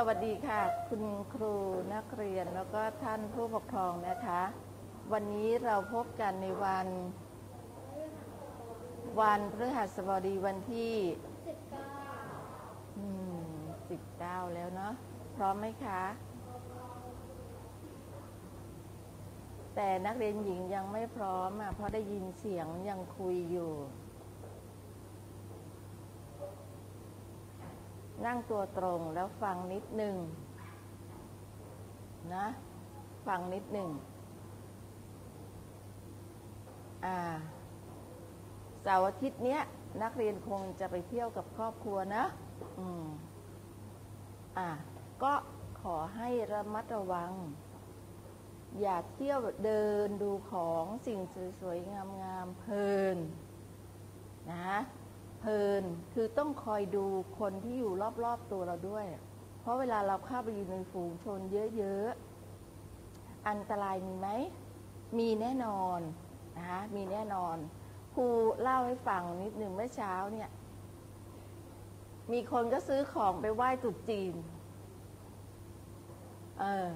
สวัสดีค่ะ คุณครูนักเรียนแล้วก็ท่านผู้ปกครองนะคะ วันนี้เราพบกันในวัน วันพฤหัสบดีวันที่อืมสิบเก้าแล้วเนาะพร้อมไหมคะ แต่นักเรียนหญิงยังไม่พร้อมอะเพราะได้ยินเสียงยังคุยอยู่ นั่งตัวตรงแล้วฟังนิดหนึ่งนะ ฟังนิดหนึ่งอ่าเสาร์อาทิตย์เนี้ย นักเรียนคงจะไปเที่ยวกับครอบครัวนะ อืมอ่าก็ขอให้ระมัดระวัง อย่าเที่ยวเดินดูของสิ่งสวยๆงามๆเพลินนะ ลิน คือต้องคอยดูคนที่อยู่รอบๆตัวเราด้วย เพราะเวลาเราเข้าไปอยู่ในฝูงชนเยอะๆ อันตรายมีไหม มีแน่นอนนะคะมีแน่นอน ครูเล่าให้ฟังนิดหนึ่งเมื่อเช้าเนี่ย มีคนก็ซื้อของไปไหว้ตรุษจีน เออ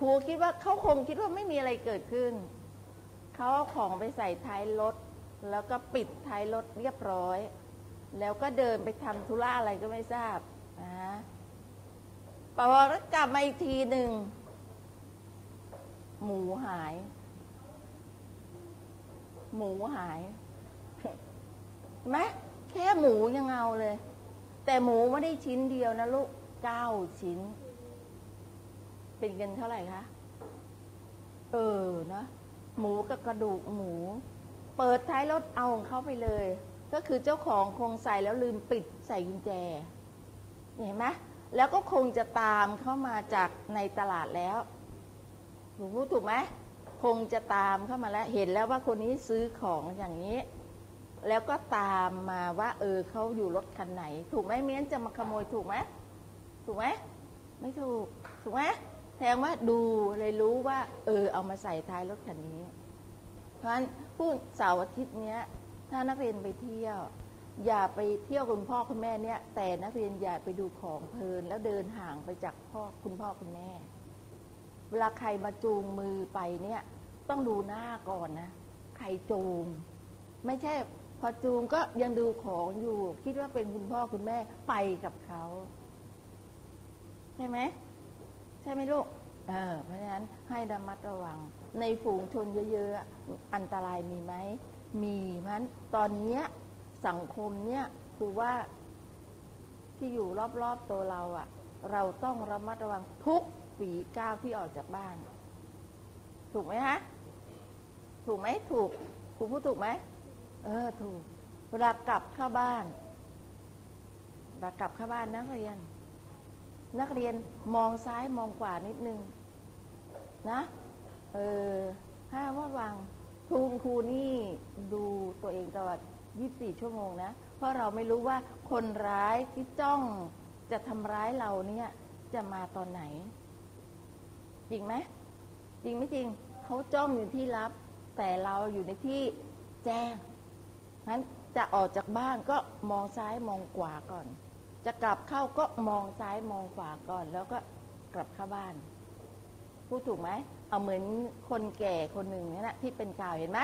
ครูคิดว่าเขาคงคิดว่าไม่มีอะไรเกิดขึ้น เขาเอาของไปใส่ท้ายรถ แล้วก็ปิดท้ายรถเรียบร้อย แล้วก็เดินไปทำธุระอะไรก็ไม่ทราบนะพอแล้วกลับมาอีกทีหนึ่ง หมูหาย หมูหายเห็นไหมแค่หมูยังเอาเลย แต่หมูไม่ได้ชิ้นเดียวนะลูกเก้าชิ้น เป็นเงินเท่าไหร่คะ เออนะหมูกับกระดูกหมู เปิดท้ายรถเอาของเขาไปเลย ก็คือเจ้าของคงใส่แล้วลืมปิดใส่กุญแจ เห็นไหมแล้วก็คงจะตามเข้ามาจากในตลาดแล้วหนูพูดถูกไหมคงจะตามเข้ามาแล้ว เห็นแล้วว่าคนนี้ซื้อของอย่างนี้ แล้วก็ตามมาว่า เออเขาอยู่รถคันไหน ถูกไหมเมียนจะมาขโมยถูกไหมถูกไหมไม่ถูก ถูกไหมแสดงว่าดูเลยรู้ว่า เออ เอามาใส่ท้ายรถคันนี้ เพราะฉะนั้นพูดเสาร์อาทิตย์เนี้ยถ้านักเรียนไปเที่ยว อย่าไปเที่ยวคุณพ่อคุณแม่เนี่ย แต่นักเรียนอย่าไปดูของเพลิน แล้วเดินห่างไปจากพ่อคุณพ่อคุณแม่ เวลาใครมาจูงมือไปเนี่ย ต้องดูหน้าก่อนนะใครจูง ไม่ใช่พอจูงก็ยังดูของอยู่ คิดว่าเป็นคุณพ่อคุณแม่ไปกับเขาใช่ไหมใช่ไหมลูกเออเพราะฉะนั้นให้ระมัดระวัง ในฝูงชนเยอะๆ อันตรายมีไหม มีมันตอนนี้สังคมเนี่ยคือว่าที่อยู่รอบๆตัวเราอะเราต้องระมัดระวังทุกฝีก้าวที่ออกจากบ้าน ถูกไหมฮะ ถูกไหมถูกครูพูดถูกไหม เออ ถูก เวลากลับเข้าบ้านเวลากลับเข้าบ้านนักเรียน นักเรียนมองซ้ายมองขวานิดนึง นะ เออห้าว่าวังครูครูนี่ดูตัวเองตลอด 24 ชั่วโมงนะ เพราะเราไม่รู้ว่าคนร้ายที่จ้องจะทำร้ายเราเนี่ย จะมาตอนไหน จริงไหมจริงไม่จริงเขาจ้องอยู่ที่ลับ แต่เราอยู่ในที่แจ้งนั้นจะออกจากบ้านก็มองซ้ายมองขวาก่อน จะกลับเข้าก็มองซ้ายมองขวาก่อน แล้วก็กลับเข้าบ้าน พูดถูกไหม เอาเหมือนคนแก่คนหนึ่งนี่นะที่เป็นข่าวเห็นไหม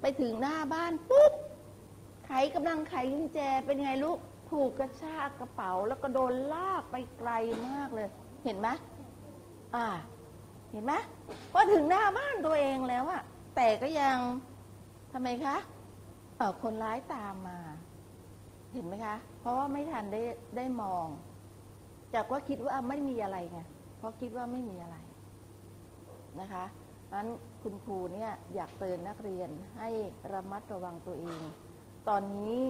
ไปถึงหน้าบ้านปุ๊บไขกำลังไขกุญแจเป็นไงลูกถูกกระชากกระเป๋า แล้วก็โดนลากไปไกลมากเลย เห็นไหมอ่า เห็นไหมพอถึงหน้าบ้านตัวเองแล้วอะแต่ก็ยังทำไมคะเออคนร้ายตามมา เห็นไหมคะ เพราะว่าไม่ทันได้ได้มอง จากว่าคิดว่าไม่มีอะไรไงเพราะคิดว่าไม่มีอะไร นะคะนั้นคุณครูเนี่ยอยากเตือนนักเรียนให้ระมัดระวังตัวเอง ตอนนี้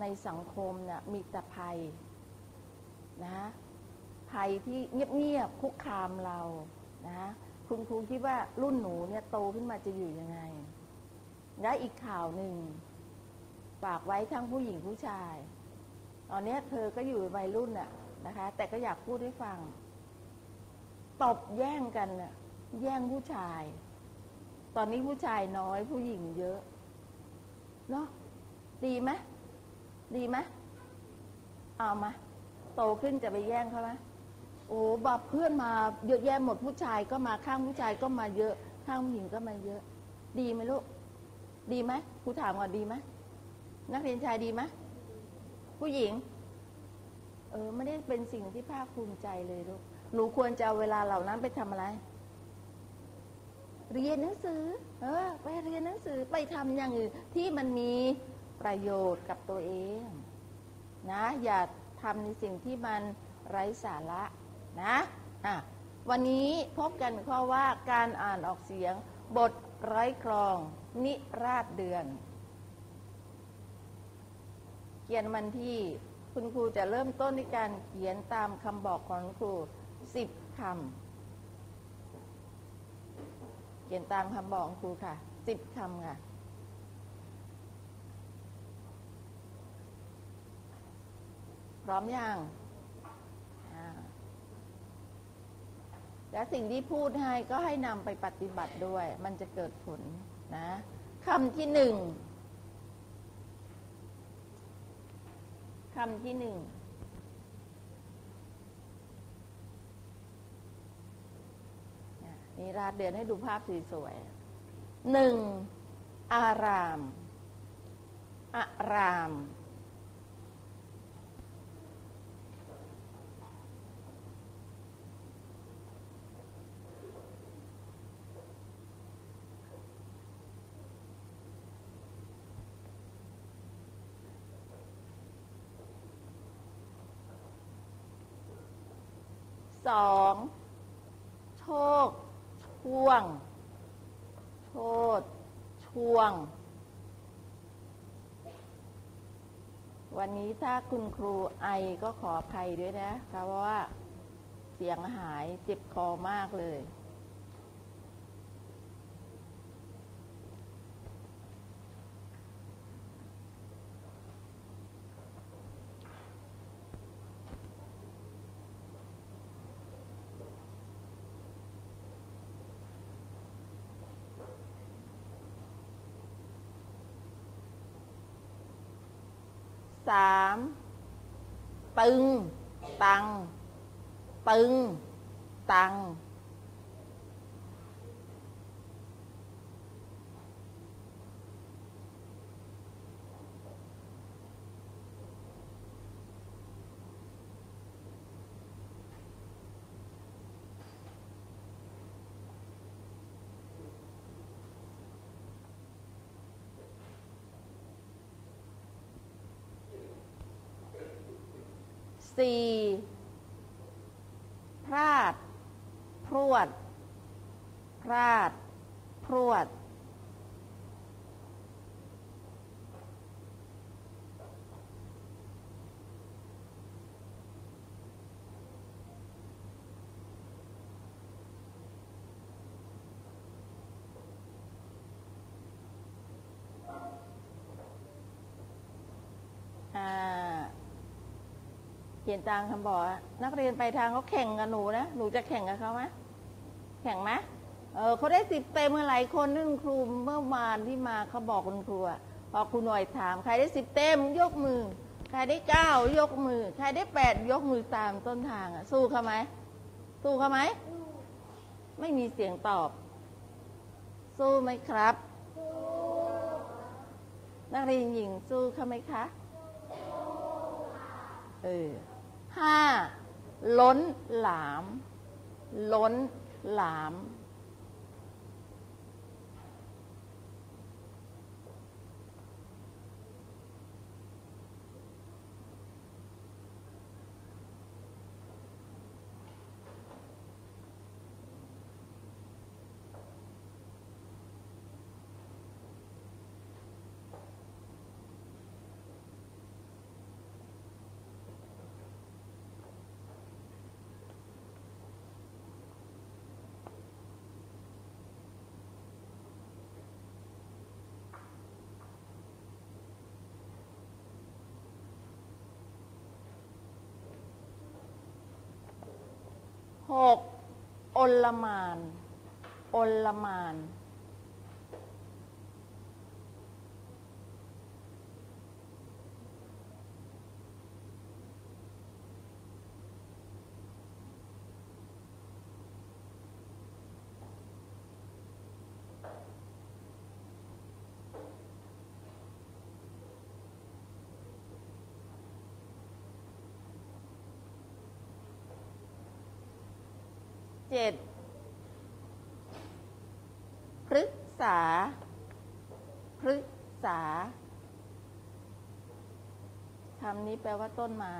ในสังคมเนี่ยมีแต่ภัยนะภัยที่เงียบๆคุกคามเรานะคุณครูคิดว่ารุ่นหนูเนี่ยโตขึ้นมาจะอยู่ยังไง และอีกข่าวหนึ่งฝากไว้ทั้งผู้หญิงผู้ชาย ตอนนี้เธอก็อยู่วัยรุ่นน่ะนะคะ แต่ก็อยากพูดให้ฟัง ตบแย่งกันน่ะ แย่งผู้ชาย ตอนนี้ผู้ชายน้อยผู้หญิงเยอะ เนาะดีไหมดีไหมเอามาโตขึ้นจะไปแย่งเขาไหมโอ้บับเพื่อนมาเยอะแยะหมดผู้ชายก็มาข้างผู้ชายก็มาเยอะ ข้างผู้หญิงก็มาเยอะ ดีไหมลูก ดีไหมครูถามก่อนดีไหมนักเรียนชายดีไหมผู้หญิง เออไม่ได้เป็นสิ่งที่ภาคภูมิใจเลยลูกหนูควรจะเอาเวลาเหล่านั้นไปทำอะไร เรียนหนังสือ เออ ไปเรียนหนังสือไปทำอย่างอื่นที่มันมีประโยชน์กับตัวเอง นะ อย่าทำในสิ่งที่มันไร้สาระนะอะวันนี้พบกันข้อว่าการอ่านออกเสียง บทไร้ครอง นิราชเดือน เขียนวันที่คุณครูจะเริ่มต้นในการเขียนตามคำบอกของครูสิบคำ ขียนตามคำบอกครูค่ะสิบคำค่ะ พร้อมยังและสิ่งที่พูดให้ก็ให้นำไปปฏิบัติด้วย มันจะเกิดผลนะคำที่หนึ่งคำที่หนึ่ง นี่ราดเดือนให้ดูภาพสวยๆหนึ่งอารามอาราม สอง โชค ช่วง โทษ ช่วง วันนี้ถ้าคุณครูไอก็ขออภัยด้วยนะคะเพราะว่าเสียงหายเจ็บคอมากเลย สามตึง ตัง ตึง ตัง สี่พลาด พรวด พลาด พรวด ขียนตามคำบอกอนักเรียนไปทางเขาแข่งกับหนูนะหนูจะแข่งกับเขาไหมแข่งไหมเออเขาได้สิบเต็มกันหลายคนนึงครูเมื่อวานที่มาเขาบอกคุณครูพอครูหน่อยถาม ใครได้สิบเต็มยกมือ ใครได้เก้ายกมือ ใครได้แปดยกมือตามต้นทางอะสู้เขาไหมสู้เขาไหมไม่มีเสียงตอบ สู้ไหมครับนักเรียนหญิงสู้เขาไหมคะ เออ ห้าล้นหลาม ล้นหลาม หกอลมานอลมาน เจ็ดพฤกษาพฤกษาคำนี้แปลว่าต้นไม้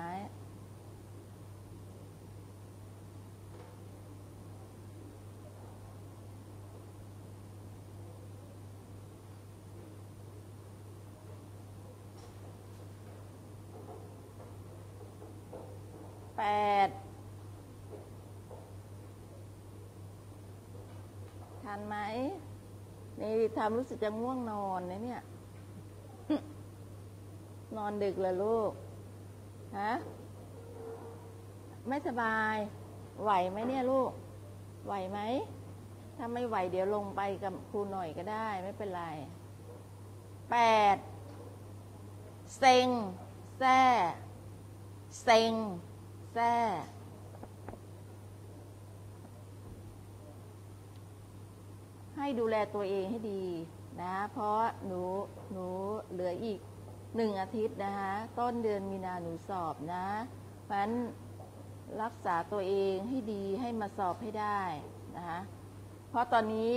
แปด ทันไหมนี่ทำรู้สึกจะง่วงนอนนะเนี่ย นอนดึกเลยลูก ฮะ ไม่สบาย ไหวไหมเนี่ยลูก ไหวไหม ถ้าไม่ไหวเดี๋ยวลงไปกับครูหน่อยก็ได้ ไม่เป็นไรแปดเซ็งแซ่เซ็งแซ่ ให้ดูแลตัวเองให้ดีนะ เพราะหนูหนูเหลืออีกหนึ่งอาทิตย์นะคะต้นเดือนมีนาหนูสอบนะเพราะนั้นรักษาตัวเองให้ดีให้มาสอบให้ได้นะคะเพราะตอนนี้